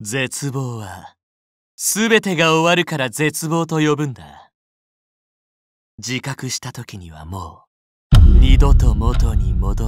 絶望はすべてが終わるから絶望と呼ぶんだ。自覚した時にはもう二度と元に戻れ